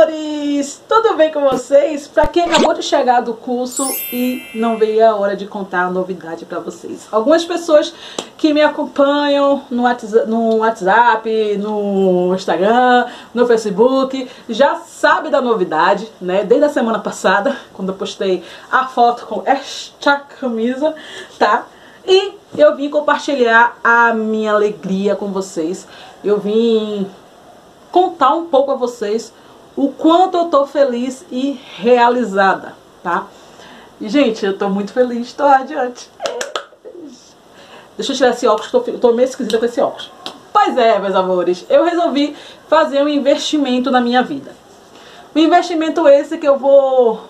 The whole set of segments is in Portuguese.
amores! Tudo bem com vocês? Para quem acabou de chegar do curso e não veio a hora de contar a novidade para vocês. Algumas pessoas que me acompanham no WhatsApp, no Instagram, no Facebook, já sabem da novidade, né? Desde a semana passada, quando eu postei a foto com esta camisa, tá? E eu vim compartilhar a minha alegria com vocês. Eu vim contar um pouco a vocês o quanto eu tô feliz e realizada, tá? Gente, eu tô muito feliz, estou adiante. Deixa eu tirar esse óculos, tô, tô meio esquisita com esse óculos. Pois é, meus amores, eu resolvi fazer um investimento na minha vida. Um investimento esse que eu vou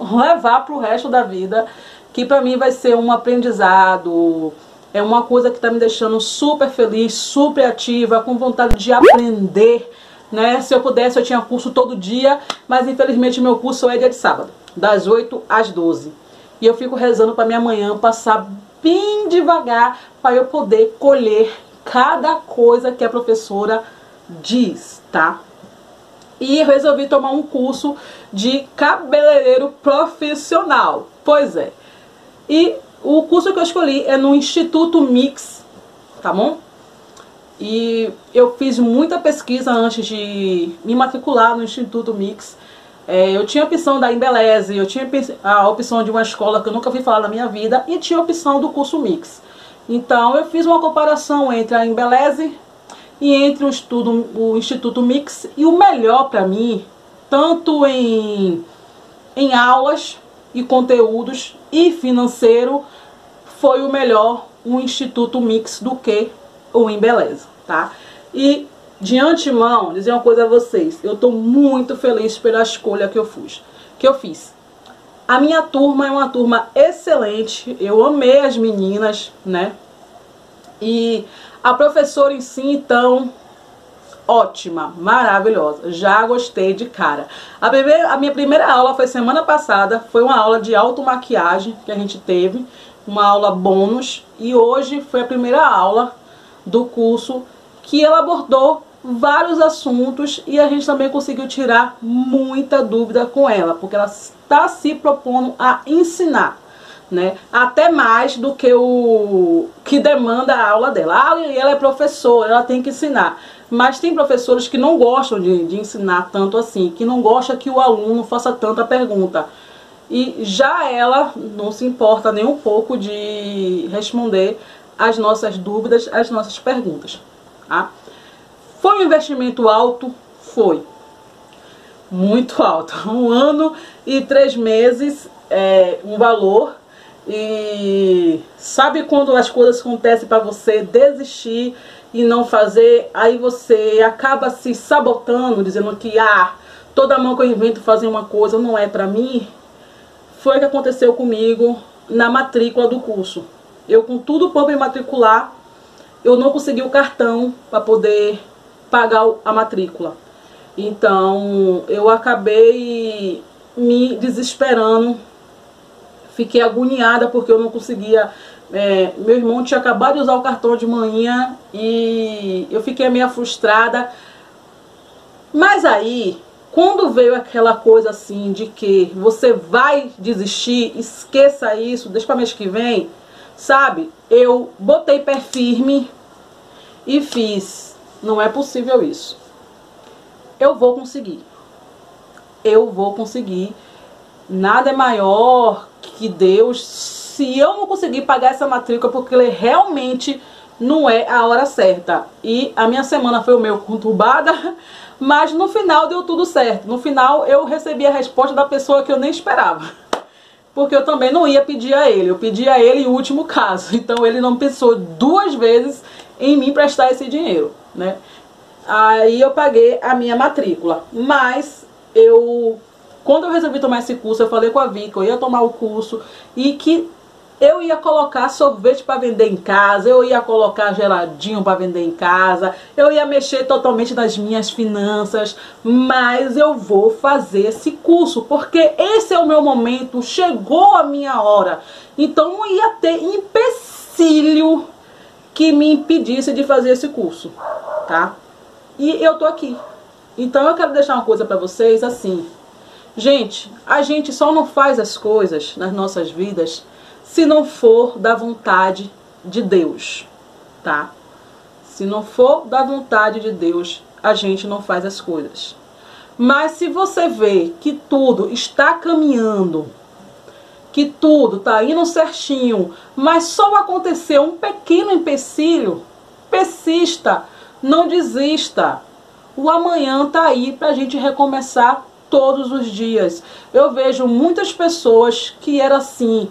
levar pro resto da vida, que pra mim vai ser um aprendizado, é uma coisa que está me deixando super feliz, super ativa, com vontade de aprender. Né? Se eu pudesse, eu tinha curso todo dia, mas infelizmente meu curso é dia de sábado, das 8 às 12. E eu fico rezando para minha manhã passar bem devagar para eu poder colher cada coisa que a professora diz, tá? E eu resolvi tomar um curso de cabeleireiro profissional. Pois é. E o curso que eu escolhi é no Instituto Mix, tá bom? E eu fiz muita pesquisa antes de me matricular no Instituto Mix. É, eu tinha a opção da Embeleze, eu tinha a opção de uma escola que eu nunca vi falar na minha vida e tinha a opção do curso Mix. Então eu fiz uma comparação entre a Embeleze e entre o, estudo, o Instituto Mix e o melhor para mim, tanto em, em aulas e conteúdos e financeiro, foi o melhor um Instituto Mix do que o Embeleza, tá? E de antemão, dizer uma coisa a vocês, eu tô muito feliz pela escolha que eu fiz. Que eu fiz. A minha turma é uma turma excelente, eu amei as meninas, né? E a professora em si, então, ótima, maravilhosa. Já gostei de cara. A, primeira, a minha primeira aula foi semana passada, foi uma aula de automaquiagem que a gente teve uma aula bônus e hoje foi a primeira aula do curso que ela abordou vários assuntos e a gente também conseguiu tirar muita dúvida com ela, porque ela está se propondo a ensinar, né? Até mais do que o que demanda a aula dela. Ah, ela é professora, ela tem que ensinar. Mas tem professores que não gostam de, de ensinar tanto assim, que não gostam que o aluno faça tanta pergunta. E já ela não se importa nem um pouco de responder as nossas dúvidas, as nossas perguntas. Tá? Foi um investimento alto? Foi. Muito alto. Um ano e três meses é um valor. E sabe quando as coisas acontecem para você desistir e não fazer, aí você acaba se sabotando, dizendo que ah, toda mão que eu invento fazer uma coisa não é para mim foi o que aconteceu comigo na matrícula do curso. Eu com tudo para me matricular, eu não consegui o cartão para poder pagar a matrícula. Então, eu acabei me desesperando, fiquei agoniada porque eu não conseguia. É, meu irmão tinha acabado de usar o cartão de manhã e eu fiquei meio frustrada. Mas aí, quando veio aquela coisa assim de que você vai desistir, esqueça isso, deixa para mês que vem, sabe? Eu botei pé firme e fiz. Não é possível isso. Eu vou conseguir. Eu vou conseguir. Nada é maior que Deus. Se eu não conseguir pagar essa matrícula porque ele realmente não é a hora certa. E a minha semana foi o meu conturbada, mas no final deu tudo certo. No final eu recebi a resposta da pessoa que eu nem esperava. Porque eu também não ia pedir a ele, eu pedi a ele em último caso. Então ele não pensou duas vezes em me emprestar esse dinheiro, né? Aí eu paguei a minha matrícula. Mas eu quando eu resolvi tomar esse curso, eu falei com a Vi que eu ia tomar o curso e que eu ia colocar sorvete para vender em casa, eu ia colocar geladinho para vender em casa, eu ia mexer totalmente nas minhas finanças, mas eu vou fazer esse curso, porque esse é o meu momento, chegou a minha hora. Então não ia ter empecilho que me impedisse de fazer esse curso, tá? E eu tô aqui. Então eu quero deixar uma coisa para vocês assim. Gente, a gente só não faz as coisas nas nossas vidas se não for da vontade de Deus, tá? Se não for da vontade de Deus, a gente não faz as coisas. Mas se você vê que tudo está caminhando, que tudo está indo certinho, mas só aconteceu um pequeno empecilho, persista, não desista. O amanhã está aí para a gente recomeçar todos os dias. Eu vejo muitas pessoas que eram assim,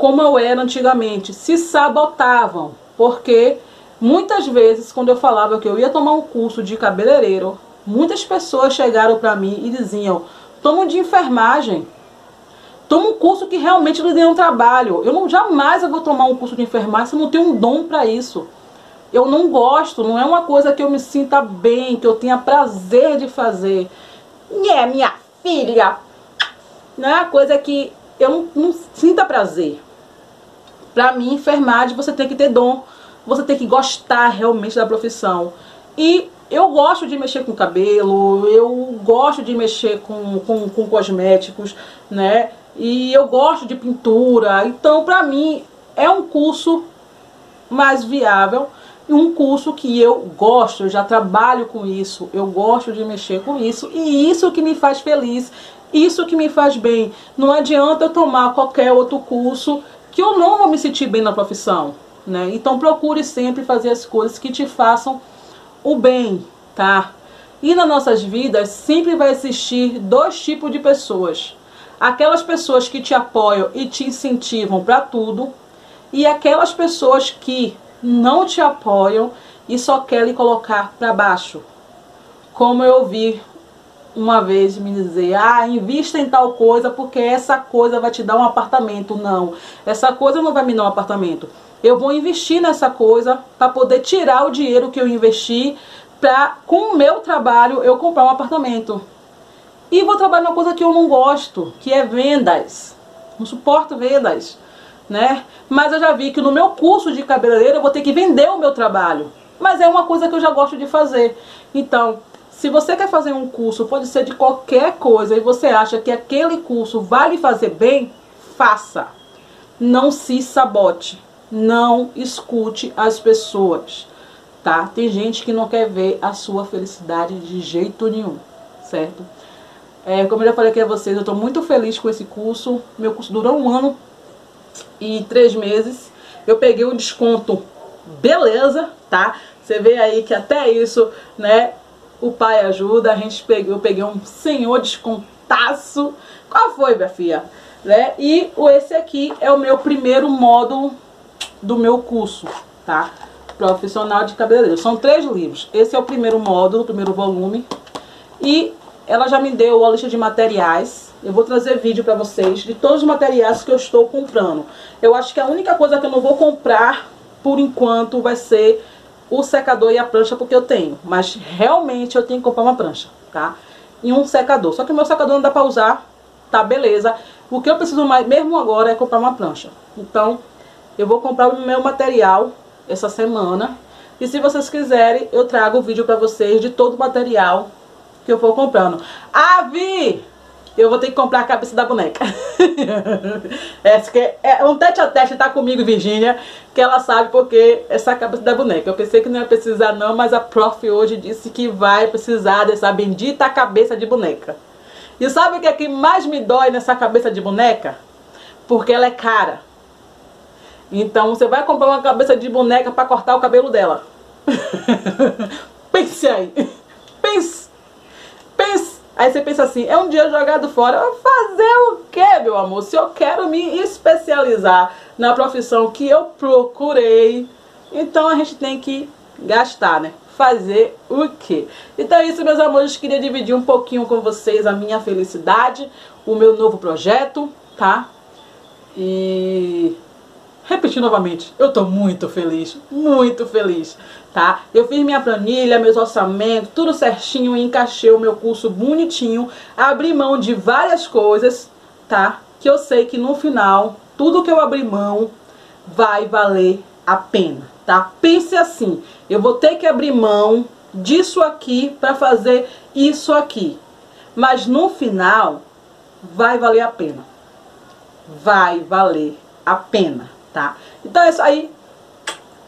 como eu era antigamente, se sabotavam, porque muitas vezes quando eu falava que eu ia tomar um curso de cabeleireiro, muitas pessoas chegaram para mim e diziam: "Toma um de enfermagem. Toma um curso que realmente lhe dê um trabalho. Eu não jamais eu vou tomar um curso de enfermagem se eu não tenho um dom para isso." Eu não gosto, não é uma coisa que eu me sinta bem, que eu tenha prazer de fazer. É, minha filha, não é uma coisa que eu não, não sinta prazer. Para mim, enfermagem, você tem que ter dom, você tem que gostar realmente da profissão. E eu gosto de mexer com cabelo, eu gosto de mexer com, com, com cosméticos, né? E eu gosto de pintura. Então, para mim, é um curso mais viável um curso que eu gosto, eu já trabalho com isso, eu gosto de mexer com isso e isso que me faz feliz, isso que me faz bem. Não adianta eu tomar qualquer outro curso que eu não vou me sentir bem na profissão, né? Então procure sempre fazer as coisas que te façam o bem, tá? E nas nossas vidas sempre vai existir dois tipos de pessoas. Aquelas pessoas que te apoiam e te incentivam para tudo e aquelas pessoas que não te apoiam e só querem colocar para baixo. Como eu ouvi uma vez me dizer, ah, invista em tal coisa porque essa coisa vai te dar um apartamento. Não, essa coisa não vai me dar um apartamento. Eu vou investir nessa coisa para poder tirar o dinheiro que eu investi para, com o meu trabalho, eu comprar um apartamento. E vou trabalhar uma coisa que eu não gosto, que é vendas. Não suporto vendas né? Mas eu já vi que no meu curso de cabeleireiro eu vou ter que vender o meu trabalho. Mas é uma coisa que eu já gosto de fazer. Então, se você quer fazer um curso, pode ser de qualquer coisa, e você acha que aquele curso vai lhe fazer bem, faça. Não se sabote. Não escute as pessoas, tá? Tem gente que não quer ver a sua felicidade de jeito nenhum, certo? É, como eu já falei aqui a vocês, eu estou muito feliz com esse curso. Meu curso durou um ano e três meses. Eu peguei um desconto, beleza, tá? Você vê aí que até isso, né? O pai ajuda, a gente pegou, eu peguei um senhor descontaço. Qual foi, minha filha? Né? E esse aqui é o meu primeiro módulo do meu curso, tá? Profissional de cabeleireiro. São três livros. Esse é o primeiro módulo, o primeiro volume. E ela já me deu a lista de materiais eu vou trazer vídeo para vocês de todos os materiais que eu estou comprando. Eu acho que a única coisa que eu não vou comprar por enquanto vai ser o secador e a prancha porque eu tenho. Mas realmente eu tenho que comprar uma prancha, tá? E um secador. Só que o meu secador não dá pra usar, tá? Beleza. O que eu preciso mais, mesmo agora, é comprar uma prancha. Então, eu vou comprar o meu material essa semana. E se vocês quiserem, eu trago o vídeo pra vocês de todo o material que eu vou comprando. Ah, Vi! Eu vou ter que comprar a cabeça da boneca. essa que é um tete a tete tá comigo, Virgínia, que ela sabe porque essa cabeça da boneca. Eu pensei que não ia precisar não, mas a prof hoje disse que vai precisar dessa bendita cabeça de boneca. E sabe o que é que mais me dói nessa cabeça de boneca? Porque ela é cara. Então você vai comprar uma cabeça de boneca para cortar o cabelo dela. Pense aí. Pense Aí você pensa assim, é um dia jogado fora. Fazer o quê, meu amor? Se eu quero me especializar na profissão que eu procurei, então a gente tem que gastar, né? Fazer o quê? Então é isso, meus amores. Queria dividir um pouquinho com vocês a minha felicidade, o meu novo projeto, tá? E repetir novamente, eu tô muito feliz, muito feliz, tá? Eu fiz minha planilha, meus orçamentos, tudo certinho, encaixei o meu curso bonitinho, abri mão de várias coisas, tá? Que eu sei que no final, tudo que eu abri mão vai valer a pena, tá? Pense assim, eu vou ter que abrir mão disso aqui para fazer isso aqui. Mas no final vai valer a pena. Vai valer a pena, tá? Então é isso aí.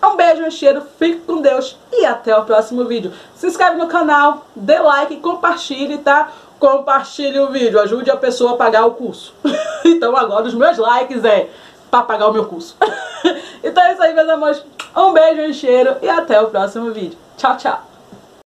Um beijo, um cheiro, fique com Deus e até o próximo vídeo. Se inscreve no canal, dê like, compartilhe, tá? Compartilhe o vídeo, ajude a pessoa a pagar o curso. então agora os meus likes é para pagar o meu curso. então é isso aí, meus amores. Um beijo, um cheiro e até o próximo vídeo. Tchau, tchau.